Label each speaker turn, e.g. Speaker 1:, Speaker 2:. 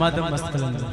Speaker 1: दमादम मस्त कलंदर